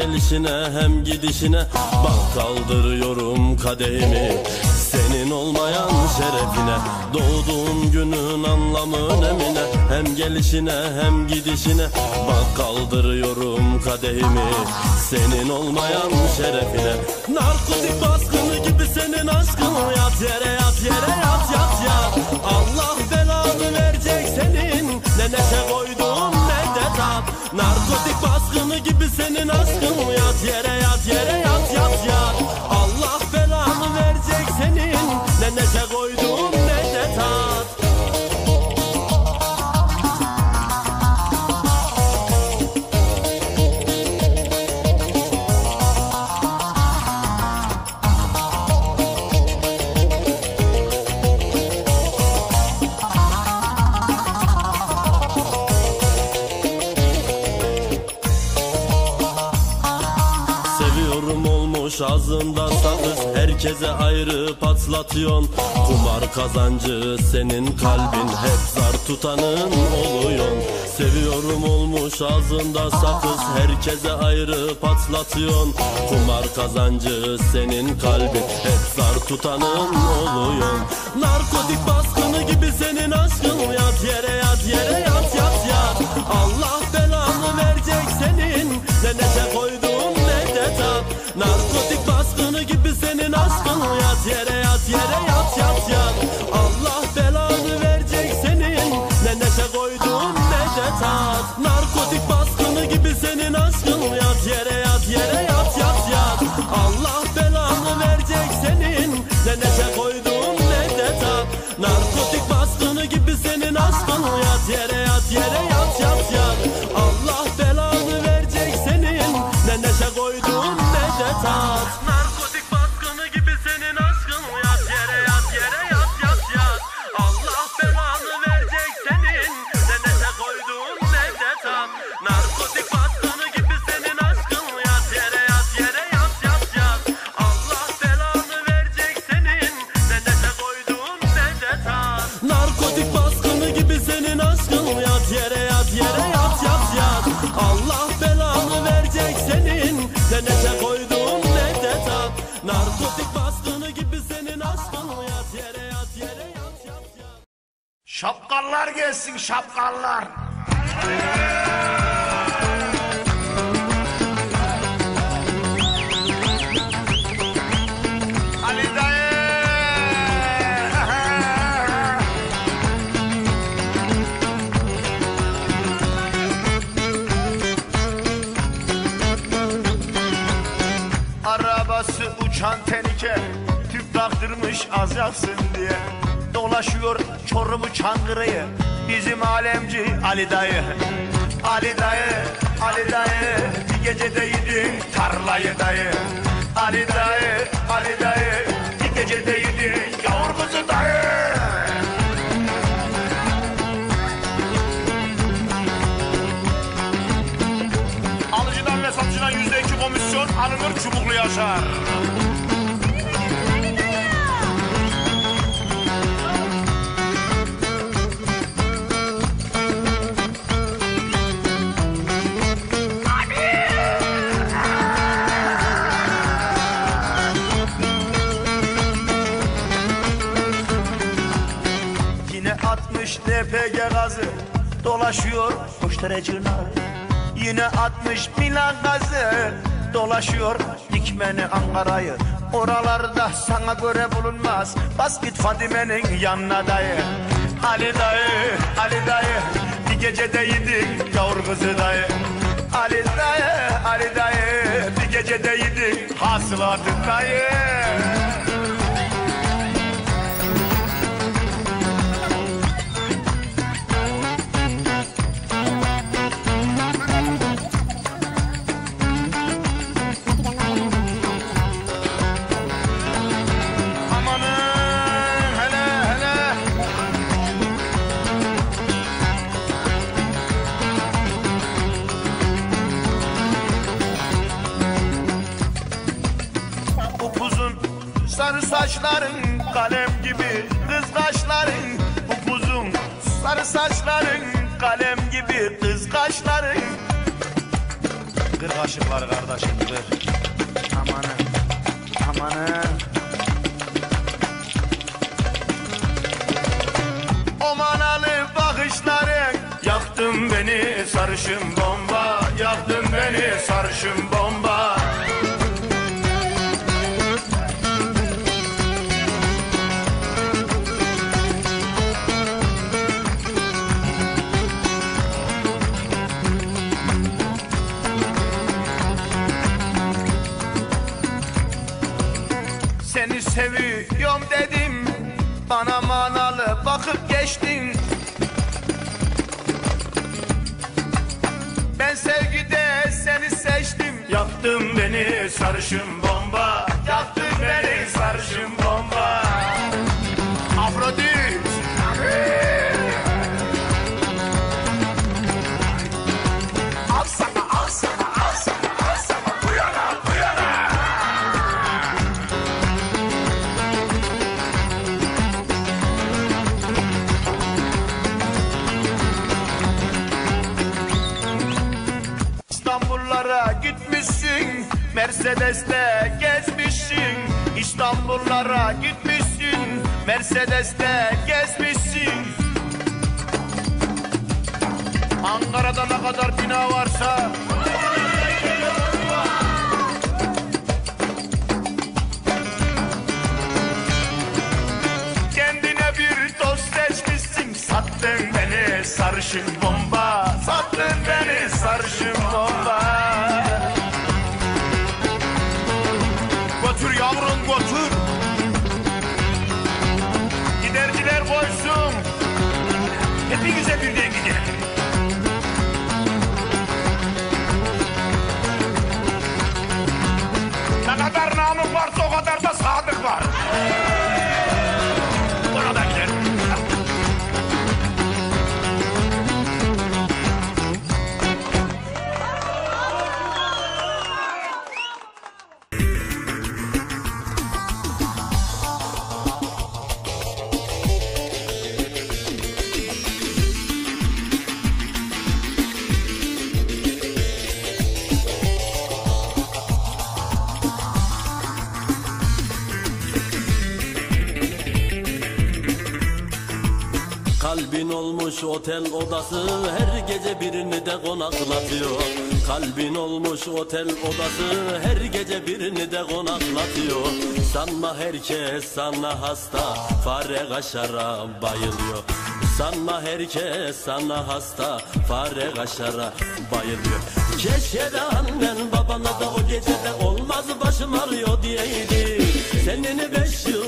gelişine hem gidişine. Bak kaldırıyorum kadehimi Senin olmayan şerefine. Doğduğun günün anlamı önemine Hem gelişine hem gidişine. Bak kaldırıyorum kadehimi Senin olmayan şerefine. Narkotik baskını gibi senin aşkın Yat yere yat yere yat yat yat gibi senin aşkın Yat yere Olmuş ağzında sakız Herkese ayrı patlatıyorsun Kumar kazancı senin kalbin Hep zar tutanın oluyorsun Seviyorum olmuş ağzında sakız Herkese ayrı patlatıyorsun Kumar kazancı senin kalbin Hep zar tutanın oluyorsun Narkotik baskını gibi senin aşkın Yat yere yat yere yat yat yat. Allah belanı verecek senin Ne neşe koydum ne de tat. Narkotik aşkın Yat yere yat yere yat yat yat Şapkallar gelsin şapkallar. Ali dayı. Arabası uçan tenike Tüp taktırmış az yaksın diye Dolaşıyor Çorum'u Çankırı'yı Bizim alemci Ali dayı. Ali dayı, Ali dayı Bir gecede yedin tarlayı dayı. Ali dayı, Ali dayı Bir gecede yedin yavur kızı dayı. Alıcıdan ve satıcıdan yüzde iki komisyon alınır çubuklu yaşar. Dolaşıyor koşturucuna Yine atmış Milan gazı Dolaşıyor dikmeni Ankara'yı. Oralarda sana göre bulunmaz Bas git Fadime'nin yanına dayı. Ali dayı, Ali dayı Bir gecede yedik yavur kızı dayı. Ali dayı, Ali dayı Bir gecede yedik hasılatı dayı sarı saçların kalem gibi kız kaşların Upuzun sarı saçların kalem gibi kız kaşların Kır kaşıkları kardeşim kır. Amanın. Amanın. O manalı bakışların Yaktın beni sarışın bomba Yaktın beni sarışın bomba seviyorum dedim Bana manalı bakıp geçtin. Ben sevgide seni seçtim. Yaktın beni sarışın bomba. Yaktın beni sarışın bomba İstanbullara gitmişsin Mercedes'te gezmişsin. İstanbullara gitmişsin Mercedes'te gezmişsin. Ankara'da ne kadar bina varsa. Kendine bir dost seçmişsin. Sattın beni sarışın bomba. Sattın beni sarışın Kalbin olmuş otel odası her gece birini de konaklatıyor. Kalbin olmuş otel odası her gece birini de konaklatıyor. Sanma herkes sana hasta fare kaşara bayılıyor. Sanma herkes sana hasta fare kaşara bayılıyor. Keşke de annen babana da o gecede olmaz başım ağrıyor diyeydi. Senin beş yıldız